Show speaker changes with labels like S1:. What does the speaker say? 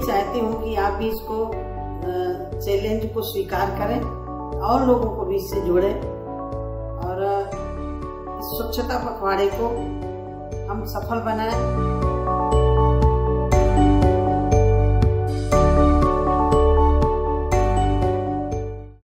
S1: चाहती हूँ कि आप भी इसको चैलेंज को स्वीकार करें और लोगों को भी इससे जोड़ें। और इस स्वच्छता पखवाड़े को हम सफल बनाएँ।